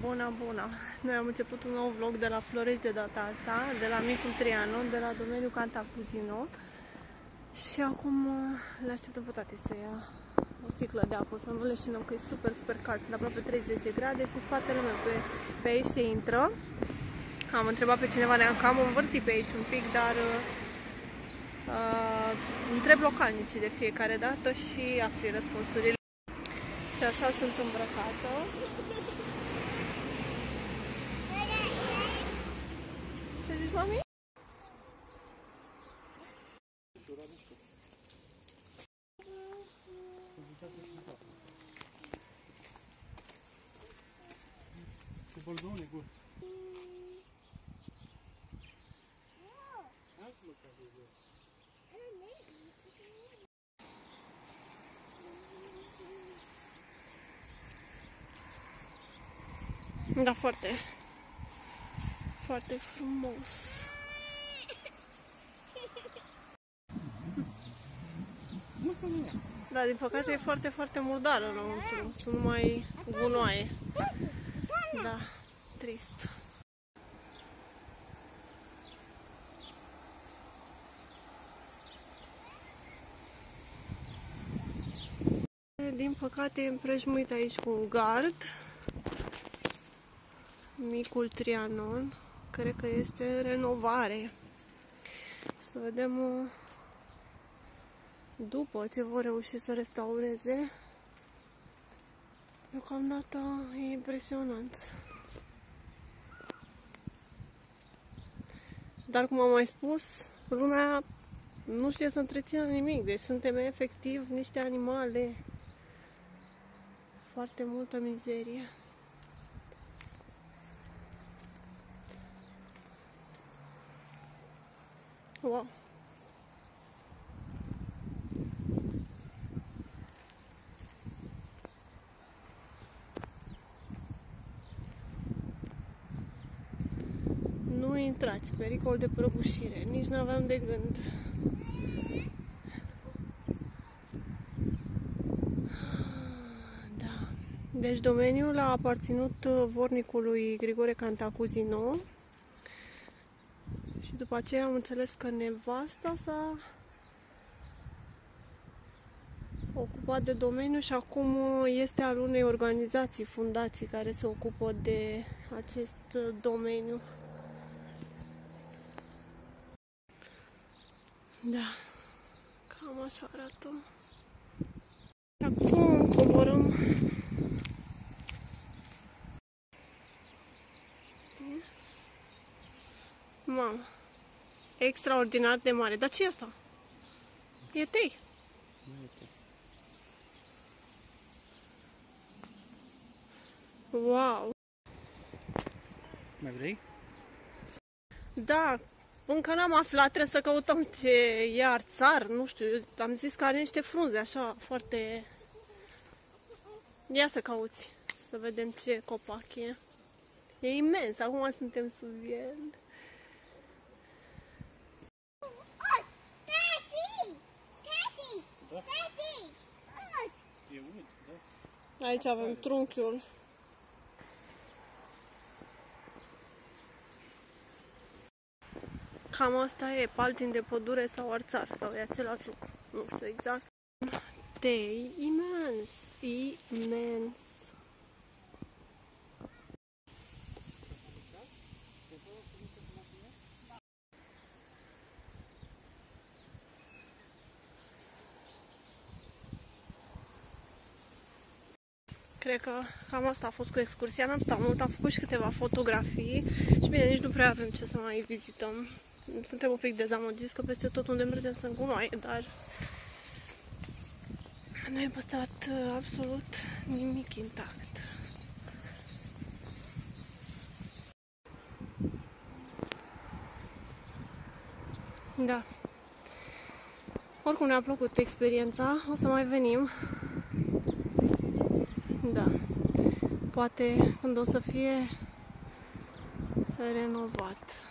Bună, bună! Noi am început un nou vlog de la Florești de data asta, de la Micul Triano, de la domeniul Cantacuzino. Și acum uh, le așteptăm pe tati să ia o sticlă de apă, să nu le șinăm, că e super, super cald, de aproape 30 de grade și în spatele meu pe, pe aici se intră. Am întrebat pe cineva, ne-am cam învârtit pe aici un pic, dar uh, uh, întreb localnicii de fiecare dată și afli răspunsurile. Și așa sunt îmbrăcată. Ce zici, mami? Bordone, gut. Da, foarte, foarte frumos. Da, din păcate e foarte, foarte murdar înăuntru. Sunt numai gunoaie. Da, trist. Din păcate e împrejmuit aici cu un gard. Micul Trianon. Cred că este în renovare. Să vedem uh, după ce vor reuși să restaureze. Deocamdată e impresionant. Dar cum am mai spus, lumea nu știe să întrețină nimic, deci suntem efectiv niște animale. Foarte multă mizerie. Wow. Nu intrați, pericol de prăbușire. Nici nu aveam de gând. Da. Deci domeniul a aparținut vornicului Grigore Cantacuzino și după aceea am înțeles că nevasta s-a ocupat de domeniu și acum este al unei organizații, fundații care se ocupă de acest domeniu. Da, cam așa arată. Acum coborăm. Știi? Mamă, extraordinar de mare. Dar ce e asta? E tei. Wow! Mai vrei? Da, încă n-am aflat, trebuie să căutăm ce e arțar, nu știu, eu am zis că are niște frunze așa, foarte... Ia să cauți, să vedem ce copac e. E imens, acum suntem sub el. E umid, da. Aici avem trunchiul. Cam asta e, paltin de pădure sau arțar, sau e același lucru, nu știu exact. Tei imens, imens. Cred că cam asta a fost cu excursia. N-am stat mult, am făcut și câteva fotografii și bine, nici nu prea avem ce să mai vizităm. Suntem un pic dezamăgiți că peste tot unde mergem sunt gunoaie, dar nu e păstrat uh, absolut nimic intact. Da. Oricum ne-a plăcut experiența, o să mai venim. Da. Poate când o să fie renovat.